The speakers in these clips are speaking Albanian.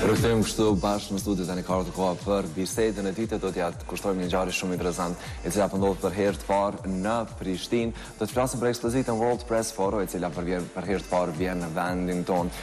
Rikthehemi kështu bashkë në studio tani ka ardhë koha për bisedën e ditës, do t'ia kushtojmë një ngjarje shumë interesant, e cila po ndodh për herë të parë në Prishtinë. Do të flasim për ekspozitën World Press Photo, e cila për herë të parë vjen në vendin tonë.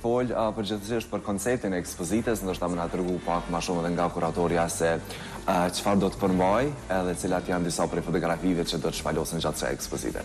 Fol përgjithësisht për konceptin e ekspozitës, ndoshta me na tregu pak ma shumë edhe nga kuratorja se çfarë do të përmbajë edhe cilat janë disa prej fotografive që do të shpalosen gjatë kësaj ekspozite.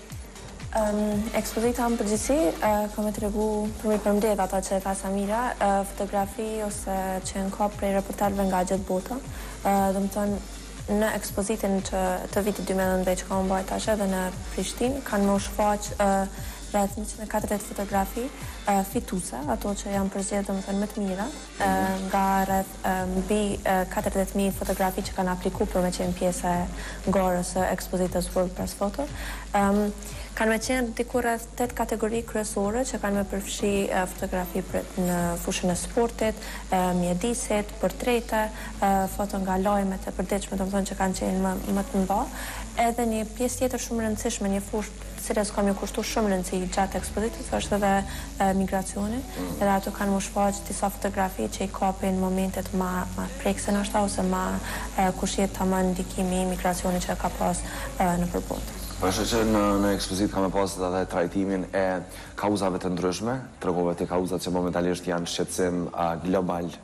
Ekspozita në përgjithësi ka me tregu për me përmledh ata që e ka, ma të mirat fotografi ose që ka prej reporterve nga gjithë bota. Domethënë, në ekspozitën që të vitit 2019 që ka me u mbajt tash edhe në Prishtinë, kanë me u shfaq rreth njëqind e katërdhjetë fotografi fituse, ato që janë përzgjedh domethënë më të mira. nga rreth mbi katërdhjetë mijë fotografi që kanë apliku për me qenë pjesë e garës së ekspozitës World Press Photo, kanë me qenë diku rreth tetë kategori kryesore që kanë me përfshi fotografi prej në fushën e sportit, mjedisit, portrete, foto nga lajmet e përditshme, domethënë që kanë qenë më më të mëdha, edhe një pjesë tjetër shumë e rëndësishme, një fushë, të cilës ka me iu kushtu shumë rëndësi gjatë ekspozitës është edhe migracioni, edhe aty kanë mu shfaq disa fotografi që i kapin momentet ma ma prekëse nashta ose ma ku shihet tamam ndikimi i migracionit që ka pas nëpër botë. Pashë që në në ekspozitë ka me pas edhe trajtimin e kauzave të ndryshme, tregove ti kauzat që momentalisht janë shqetësim global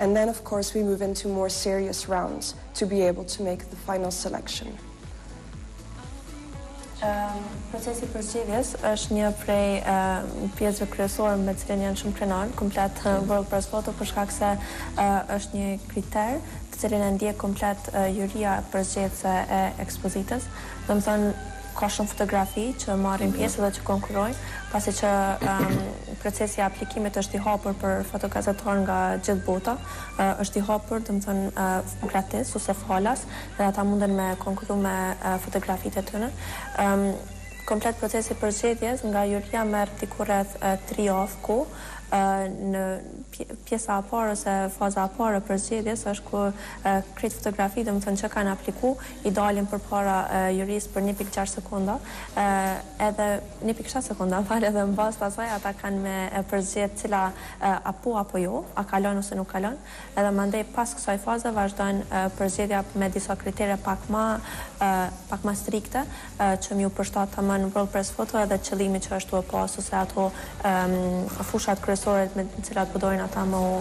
and then of course we move into more serious rounds to be able to make the final selection. Procesi i përzgjedhjes është një prej pjesëve kryesore me të cilën janë shumë krenar komplet World Press Photo për shkak se është një kriter të cilin e ndjek komplet juria përzgjedhëse e ekspozitës. Domethënë Ka shumë fotografi që marrin pjesë dhe që konkurrojnë, pasi që procesi i aplikimit është i hapur për fotogazetarë nga gjithë bota. Është i hapur, domethënë, gratis ose falas dhe ata munden me konkurru me fotografitë e tyre. Komplet procesi i përzgjedhjes nga juria merr diku rreth tri javë kohë. Në pjesa e parë ose faza e parë e përzgjedhjes është kur krejt fotografitë, domethënë, që kanë apliku, i dalin përpara jurisë për një pikë gjashtë sekonda, edhe një pikë shtatë sekonda, më fal, edhe mbasë asaj ata kanë me e përzgjedhë cila a po apo jo, a kalon ose nuk kalon, edhe mandej pas kësaj faze vazhdon përzgjedhja me disa kritere pak ma pak ma strikte, që m'iu përshtat temave në World Press Photo edhe qëllimi që ashtu e pasë ose ato fushat kryesore me të cilat po donin ata me u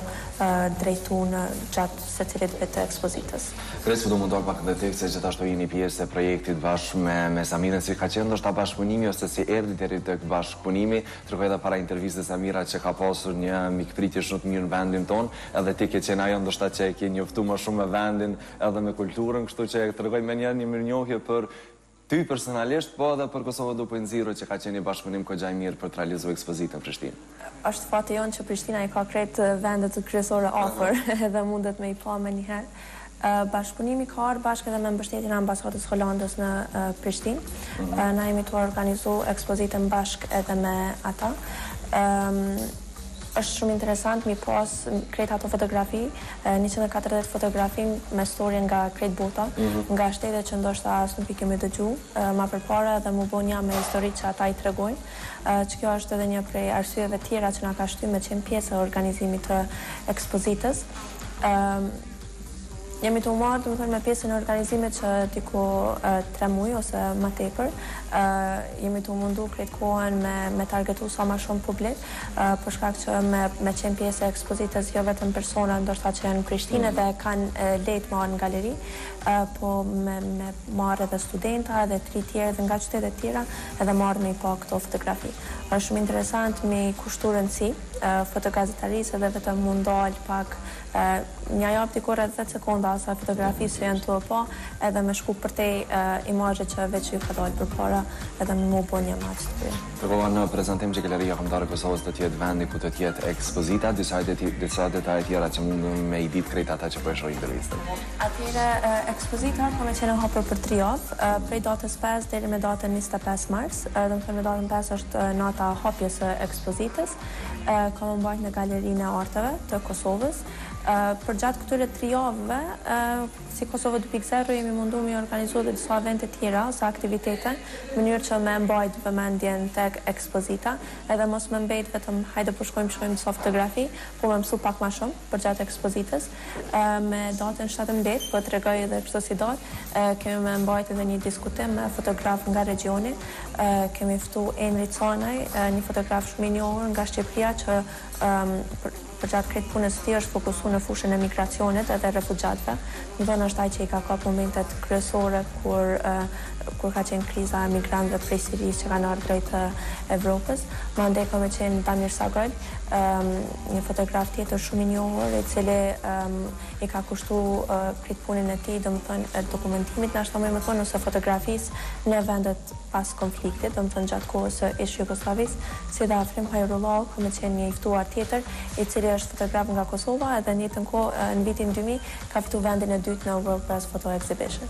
drejtu përgjatë secilit vit të ekspozitës. Po du me u ndal pak edhe tek, se gjithashtu jeni pjesë e projektit bashkë me me Samiren si ka qenë ndoshta bashkëpunimi ose si erdhi deri tek bashkëpunimi ndërkohë edhe para intervistës Samira që ka pasur një mikpritje shumë të mirë në vendin tonë edhe ti ke qenë ajo ndoshta që e ke njoftu më shumë me vendin edhe me kulturën kështu që tregoi menjëherë një mirënjohje për Ty personalisht, po edhe për Kosovën du po e nxjerr që ka qenë një bashkëpunim kogja i mirë për të realizu ekspozitën Prishtinë. Është fati jonë që Prishtina i ka krejt vendet kryesore afër edhe mundet me i pa menjëherë. Bashkëpunimi ka ardhë bashkë edhe me mbështetjen e Ambasadës Holandeze në Prishtinë. Na jemi tu e organizu ekspozitën bashkë edhe me ata. Është shumë interesant m'i pa krejt ato fotografi, njëqind e katërdhjetë fotografi me storje nga krejt bota, nga shtete që ndoshta as nuk i kemi dëgju ma përpara edhe m'u bo nja me historitë që ata i tregojnë, që kjo është edhe një prej arsyeve tjera që na ka shty me qenë pjesë e organizimit të ekspozitës. Jemi tu u marrë, domethënë me pjesën e organizimit që diku tre muaj ose më tepër. Jemi tu u mundu krejt kohën me me targetu sa më shumë publik, për shkak që me me qenë pjesë e ekspozitës jo vetëm persona ndoshta që janë në Prishtinë edhe e kanë lehtë me ardhë në galeri, po me me marrë edhe studenta edhe të ri tjerë edhe nga qytete të tjera edhe me ardhë me i pa këto fotografi. Është shumë interesant me i kushtu rëndësi fotogazetarisë edhe vetëm m'u ndalë pak E m'ia jap diku rreth dhjetë sekonda asaj fotografisë që jeni tu e pa edhe me shku përtej imazhit që veq ju ka dal përpara edhe me mu bo nje me çdo storje. E thekësova në prezantim që Galeria Kombëtare e Kosovës do të jetë vendi ku do të jetë ekspozita, disa detaje tjera që munden me i ditë krejt ata që po e shohin intervistën. Atëherë ekspozita ka me qenë e hapur për tri javë, prej datës pesë deri me datën njëzet e pesë mars, domethënë me datën pesë është nata e hapjes së ekspozitës, Ka m'u mbajt në Galerinë e Arteve të Kosovës. Përgjatë këtyre tri javëve, si Kosova dy pikë zero jemi mundu me organizu edhe disa evente tjera ose aktivitete, në mënyrë që me e mbajt vëmendjen tek ekspozita, edhe mos me mbejt vetëm hajde po shkojmë shojmë disa fotografi, po me mësu pak ma shumë. përgjatë ekspozitës, me datën shtatëmbëdhjetë, po tregoj edhe këto si datë, kemi me mbajt edhe një diskutim me fotografë nga regjioni, kemi ftu Enri Canaj, një fotograf shumë i njohur nga Shqipëria që përgjatë krejt punës së tij është fokusu në fushën e migracionit edhe refugjatëve, domethënë është ai që i ka kap momentet kryesore kur kur ka qenë kriza e migrantëve prej Sirisë që kanë ardhur drejt Evropës, mandej ka me qenë Damir Sagolj, Një fotograf tjetër shumë i njohur i cili i ka kushtu krejt punën e tij, domethënë dokumentimit n'dashtë me thonë ose fotografisë në vendet pas konfliktit, domethënë gjatë kohës së ish Jugosllavisë, si dhe Afrim Hajrullahu ka me qenë një i ftuar tjetër, i cili është fotograf nga Kosova edhe në njëjtën kohë në vitin dy mijë ka fitu vendin e dytë në World Press Photo Exhibition.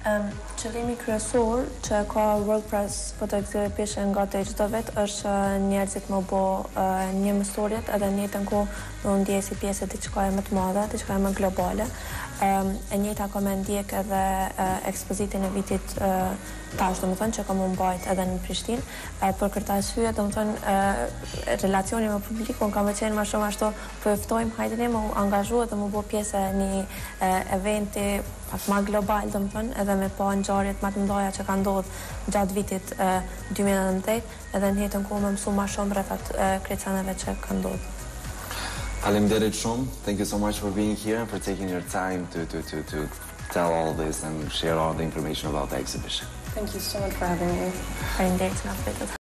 Qëllimi kryesor që e ka World Press Photo Exhibition gati çdo vit është që njerëzit me u bë një me storjet edhe në njëjtën kohë me u ndje si pjesë e diçkaje më të madhe, diçkaje më globale. E njëjta ka me e ndjek edhe ekspozitën e vitit tash, domethënë që ka me u mbajt edhe në Prishtinë. Për këtë arsye, domethënë relacioni me publikun ka me qenë më shumë ashtu, Po ju ftojmë hajdeni me u angazhu dhe mu bo pjese e ni eventi pak ma global domethënë edhe me pa ngjarjet ma të mëdhaja që kanë ndodh gjatë vitit dy mijë e tetëmbëdhjetë edhe n'njëjtën kohë me mësu ma shumë rreth at krejt seneve që kanë ndodh. Faleminderit shumë, thank you so much for being here and for taking your time to to to to tell all this and share all the information about the exhibition. Thank you so much for having me. Faleminderit që na pyetët.